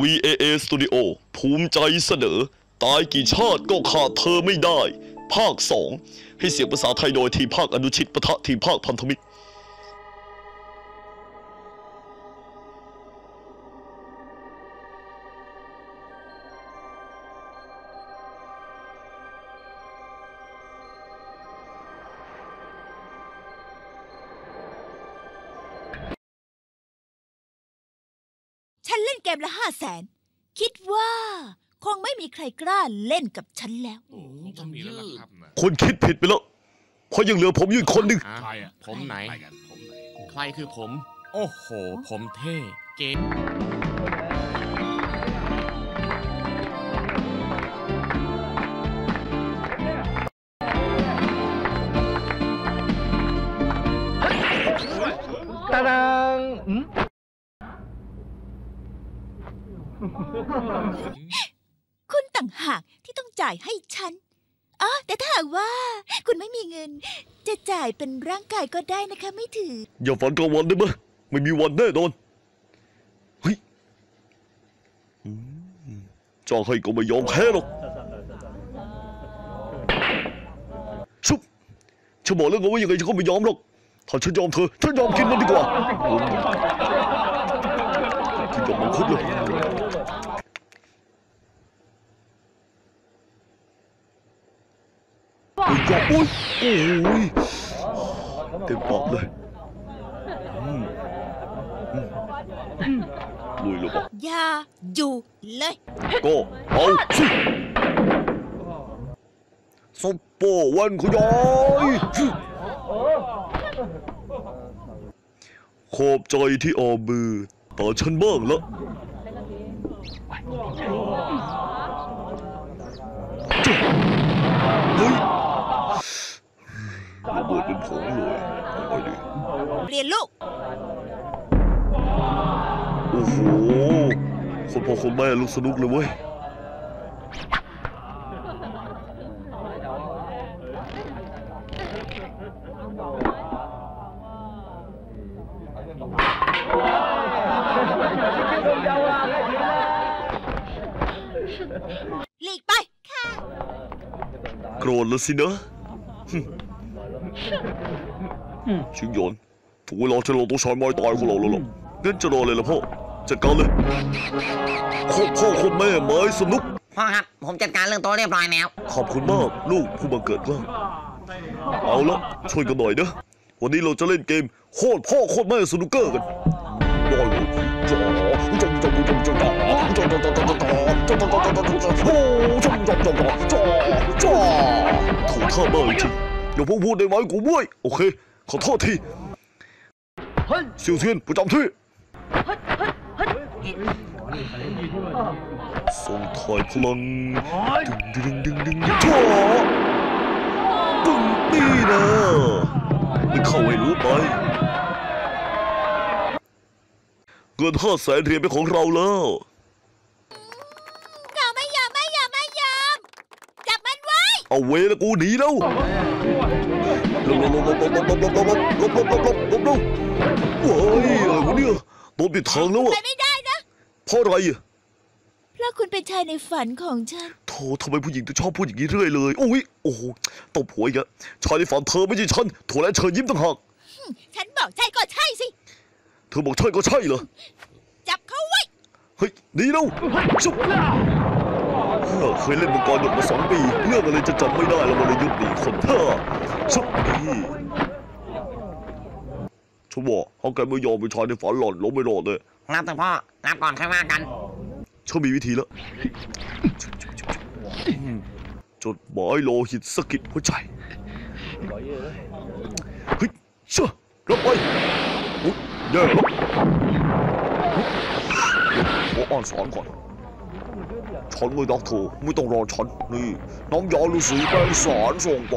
VAA Studio ภูมิใจเสนอ ตายกี่ชาติก็ขาดเธอไม่ได้ ภาค 2 ให้เสียงภาษาไทยโดยทีมภาคอนุชิตปะทะทีมภาคพันธมิตร ฉันเล่นเกมละห้าแสน คิดว่า คงไม่มีใครกล้าเล่นกับฉันแล้วโอ้ต้องมีแล้วล่ะครับนะคนคิดผิดไปแล้ว เพราะยังเหลือผมอยู่อีกคนหนึ่งฮะใครอะผมไหนใครกันผมไหน ใครคือผม โอ้โห ผมเท่เก๋ตาดังอืม คุณต่างหากที่ต้องจ่ายให้ฉันอ๋อแต่ถ้าหากว่า คุณไม่มีเงิน จะจ่ายเป็นร่างกายก็ได้นะคะ ไม่ถือ อย่าฝันกลางวันได้ไหมไม่มีวันแน่นอนเฮ้ยอืมเจ้าให้ก็ไม่ยอมแพ้หรอกชุบฉันบอกแล้วไงว่ายังไงฉันก็ไม่ยอมหรอกถ้าฉันยอมเธอฉันยอมกินมันดีกว่าที่ยอมมังคุดเลยโอ้ยยอมโอ้ยโอ้ยเต็มปากเลยอืมอืมลุยเลยปะอย่าอยู่เลยก็เอาสิซุปเปอร์วันขยายขอบใจที่ออมมือต่อฉันบ้างละจุ๊บเฮ้ย ระเบิดเป็นผงเลยเอาไปดิเรียนลูก โอ้โห คนพ่อคนแม่ลูกสนุกเลยเว้ย หลีกไปโกรธแล้วสินะ ชิงหยอนถึงเวลาที่เราต้องใช้ไม้ตายของเราแล้วล่ะงั้นจะรอเลยล่ะพ่อ จัดการเลยโคตรพ่อโคตรแม่ไม้สนุก พ่อครับ ผมจัดการเรื่องโต๊ะเรียบร้อยแล้ว ขอบคุณมากลูกผู้บังเกิดเกล้าเอาละช่วยกันหน่อยนะวันนี้เราจะเล่นเกมโคตรพ่อโคตรแม่สนุกเกอร์กันได้เลยจ๋อจงจงจงจงจ๋อจงจงจงจงจ๋อจงจงจงจงจงจงโอ้จงจงจงจงจ๋อจ๋อถูกท่ามากจริงอย่าเพิ่งพูดได้ไหมกูเมื่อยโอเค ขอโทษทีเสี่ยวเทียนประจำที่ส่งถอยพลังดึงดึงดึงดึงจ๋อปึ้งนี่นะไม่เข้าให้รู้ไปเงินห้าแสนเหรียญเป็นของเราแล้วเราไม่ยอมไม่ยอมไม่ยอมจับมันไว้ เอาเวแล้วกูหนีแล้ว ลบลบลบลบลบลบลบลบลบลบลบลบลบลบลบโอ้ยอะไรวะเนี่ยโดนปิดทางแล้วอะไม่ได้นะเพราะอะไรอะเพราะคุณเป็นชายในฝันของฉันโธ่ทำไมผู้หญิงถึงชอบพูดอย่างนี้เรื่อยเลยโอ้ยโอ้ตบหัวอีกอะชายในฝันเธอไม่ใช่ฉันถั่วและเชิญยิ้มต่างหากฉันบอกใช่ก็ใช่สิเธอบอกใช่ก็ใช่เหรอจับเขาไว้เฮ้ยนีแล้วชุบเฮ้อเคยเล่นมังกรหยกมาสองปี เรื่องอะไรจะจำไม่ได้แล้ววรยุทธ์หนีคนเธอชุบนี่ชุบบอกเขาแกไม่ยอมไปชายในฝันหล่อนล้มไม่รอดเลยรับแต่พ่อรับก่อนค่อยว่ากันเขามีวิธีแล้วจดหมายโลหิตสะกิดหัวใจเฮ้ยเชื่อรับไปอุ๊ยแย่แล้วขออ่านสอนก่อน ฉันไม่รักเธอไม่ต้องรอฉันนี่น้ำยาฤาษีแปลงสารส่งไป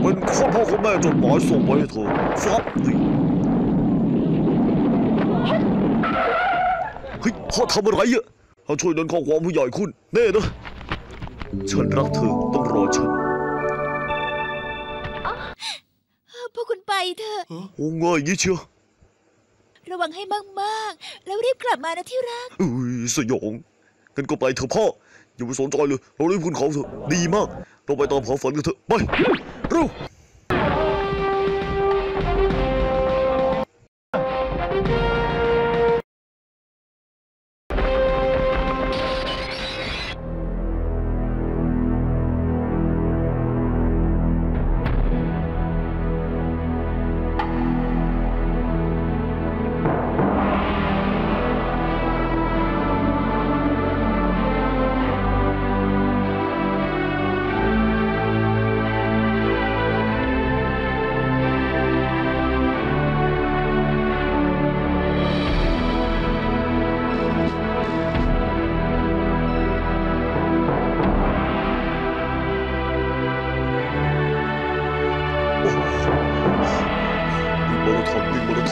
เป็นข้อพ่อข้อแม่จดหมายส่งไปให้เธอฟับนี่เฮ้ยพ่อทำอะไรอะเขาช่วยดันข้อความผู้ใหญ่คุณแน่นะฉันรักเธอต้องรอฉันพวกคุณไปเถอะโอ้ง่ายยี่เชียวระวังให้มาก ๆ แล้วรีบกลับมานะที่รักอุ้ยสยองงั้นก็ไปเถอะพ่อ อย่าไปสนใจเลย เรารีบขึ้นเขาเถอะ ดีมาก เราไปตามหาฝันกันเถอะ ไป เร็ว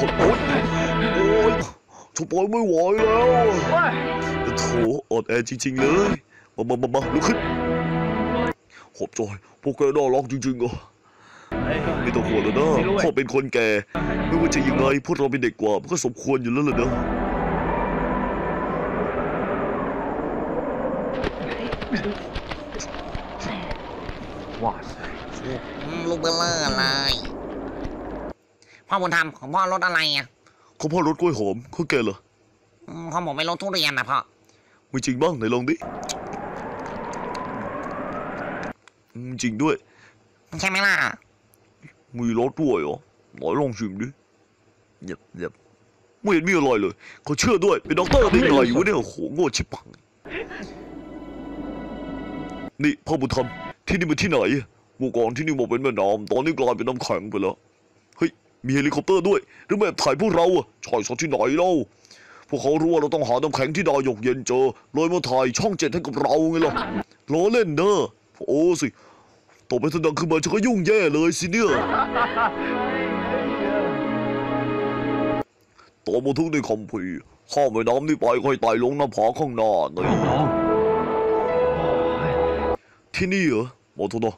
อนวิ่งมาราธอนโอ๊ยโอ๊ยฉันไปไม่ไหวแล้วโถอ่อนแอจริง ๆ เลย มามามามาลุกขึ้นขอบใจพวกแกน่ารักจริงๆอะไม่ต้องห่วงแล้วนะพ่อเป็นคนแก่ ไม่ว่าจะยังไงพวกเราเป็นเด็กกว่ามันก็สมควรอยู่แล้วล่ะนะอืมลูกเบลเลอร์เลย พ่อบุญธรรมของพ่อรถอะไรอะเขาพ่อรถกล้วยหอมเขาแกเหรออืมของผมไม่รถทุเรียนนะพ่อไม่จริงบ้างไหนลองดิอืมจริงด้วย ใช่ไหมล่ะมีรสด้วยเหรอไหนลองชิมดิเย็บเย็บไม่เห็นมีอะไรเลยเขาเชื่อด้วยเป็นด็อกเตอร์ได้ไงวะเนี่ยโอ้โหโง่ชิบปัง นี่พ่อบุญธรรมที่นี่มันที่ไหนเมื่อก่อนที่นี่มันเป็นแม่น้ำตอนนี้กลายเป็นน้ำแข็งไปแล้วเฮ้ย มีเฮลิคอปเตอร์ด้วย หรือแบบถ่ายพวกเราอะใช่ซะที่ไหนเล่าพวกเขารู้ว่าเราต้องหาน้ำแข็งที่ดาวหยกเย็นเจอเลยมาถ่ายช่องเจ็ดให้กับเราไงล่ะล้อเล่นเนอะโอ้สิต่อไปถ้าดังขึ้นมาฉันก็ยุ่งแย่เลยสิเนี่ยต่อมาทุกในคำพีร์ข้ามแม่น้ำนี่ไปค่อยไต่ลงหน้าผาข้างหน้าหน่อยที่นี่เหรอหมอทุนเนาะ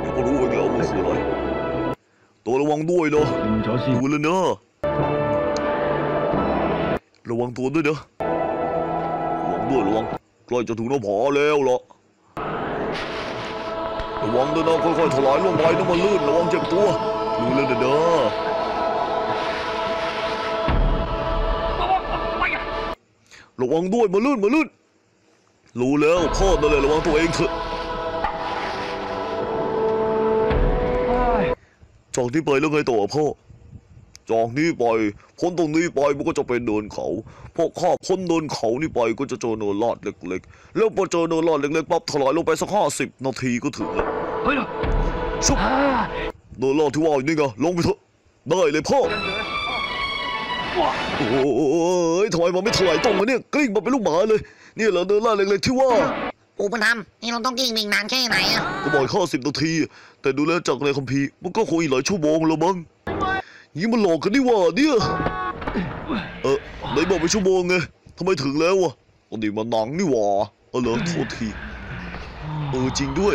เดี๋ยวก็รู้เองแล้วว่าคืออะไร ตัวระวังด้วยเนาะดูแลเนาะระวังตัวด้วยเนาะระวังด้วยระวังใกล้จะถึงน้ำผอแล้วเหรอระวังด้วยนะค่อยๆถลายลงไปน้ำมันลื่นระวังเจ็บตัวดูแลเนาะระวังด้วยมาลื่นมาลื่นรู้แล้วพ่อนั่นเลยระวังตัวเองเถอะ จากนี้ไปแล้วไงต่อพ่อจากนี้ไปพ้นตรงนี้ไปมันก็จะเป็นเนินเขาพอข้าพ้นเนินเขานี่ไปก็จะเจอเนินลาดเล็กๆ แล้วพอเจอเนินลาดเล็กๆปั๊บถลายลงไปสักห้าสิบนาทีก็ถึงแล้วเฮ้ยชุบเนินลาดที่ว่าอยู่นี่ไงลงไปเถอะได้เลยพ่อโอ้ยถอยมาไม่ถลายตรงนะเนี่ยกลิ้งมาเป็นลูกหมาเลย นี่เหรอเนินลาดเล็กๆที่ว่า ปู่บุญธรรมนี่เราต้องกิ้งวิ่งนานแค่ไหนอะก็บอกห้าสิบนาที แต่ดูแล้วจากในคัมภีร์มันก็คงอีกหลายชั่วโมงแล้วมั้งนี่มันหลอกกันนี่หว่าเนี่ยเออไหนบอกไปชั่วโมงไงทำไมถึงแล้วอะอันนี้มันหนังนี่หว่าเออเหรอโทษทีเออจริงด้วย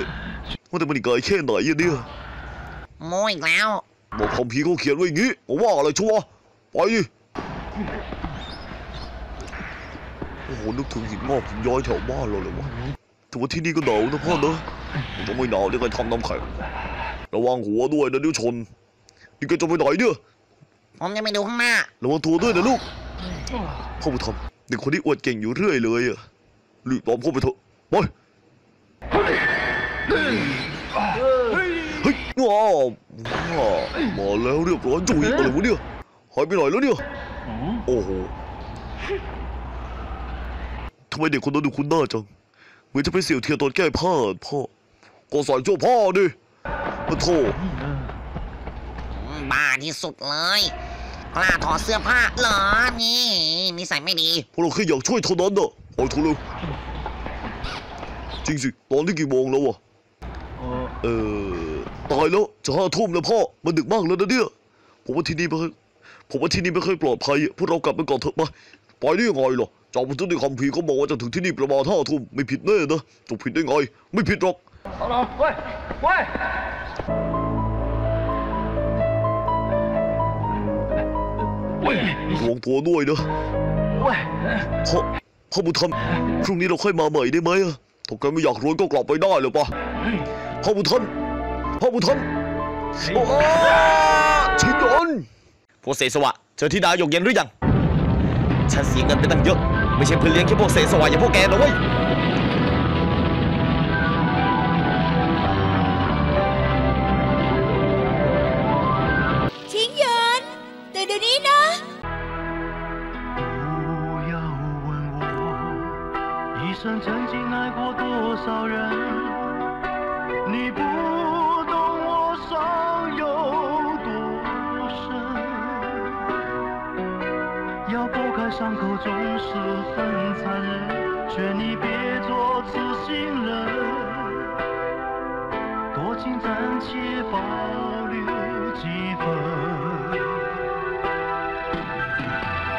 ว่าแต่มันอีกไกลแค่ไหนอะเนี่ยโมอีกแล้วบอกคัมภีร์เขาเขียนไว้อย่างงี้บอกว่าอะไรชัวร์ไปดิโอ้โหนึกถึงหินงอกหินย้อยแถวบ้านเราเลยวะ แต่ว่าที่นี่ก็หนาวนะพ่อเนอะมันต้องไม่หนาวได้ไงทำน้ำแข็งระวังหัวด้วยนะเดี๋ยวชน นี่แกจะไปไหนเนี่ยผมจะไปดูข้างหน้า ระวังตัวด้วยนะลูก พ่อบุญธรรมเด็กคนนี้อวดเก่งอยู่เรื่อยเลยอะรีบตามพ่อไปเถอะไปเฮ้ยว้าวว้าวมาแล้วเรียบร้อยจุยอะไรวะเนี่ยหายไปไหนแล้วเนี่ยโอ้โหทำไมเด็กคนนั้นดูคุ้นหน้าจัง เหมือนจะเป็นเสี่ยวเทียนตอนแก้ผ้าพ่อก็ใส่เสื้อผ้าดิมาโถอืมบ้าที่สุดเลยกล้าถอดเสื้อผ้าเหรอนี่นิสัยไม่ดีพวกเราแค่อยากช่วยเท่านั้นน่ะเอาเถอะเร็วจริงสิตอนนี้กี่โมงแล้ววะ呃，เออตายแล้วจะห้าทุ่มแล้วพ่อมันดึกมากแล้วนะเนี่ยผมว่าที่นี่ไม่ค่อยผมว่าที่นี่ไม่ค่อยปลอดภัยอะพวกเรากลับไปก่อนเถอะไปไปได้ยังไงล่ะ จากบันทึกในคัมภีร์ก็บอกว่าจะถึงที่นี่ประมาณห้าทุ่มไม่ผิดแน่นะจะผิดได้ไง ไม่ผิดหรอกเอาละเว้ยเว้ยรวงตัวด้วยนะพ่อพ่อบุญธรรมพรุ่งนี้เราค่อยมาใหม่ได้ไหมถ้าแกไม่อยากรวยก็กลับไปได้เลอปะพ่อบุญธรรมพ่อบุญธรรมชิดโนนพวกเสสวะเจอที่ดาวหยกเย็นหรือยัง ฉันเสียเงินไปตั้งเยอะ ไม่ใช่เพื่อเลี้ยงแค่พวกเสสวะอย่างพวกแกนะเว้ย ชิงหยนตื่นเดี๋ยวนี้นะ 不要问我一生曾经爱过多少人， 伤口总是很残忍，劝你别做痴心人，多情暂且保留几分。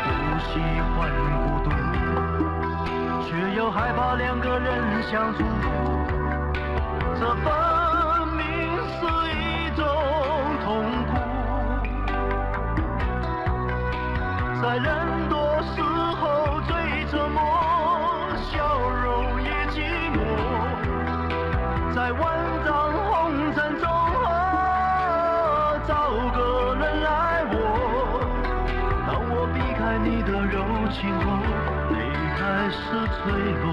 不喜欢孤独，却又害怕两个人相处。这分明是一种痛苦，在人你的柔情后，泪还是坠落。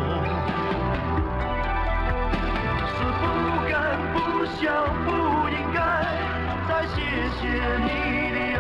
是不敢、不想、不应该，再谢谢你的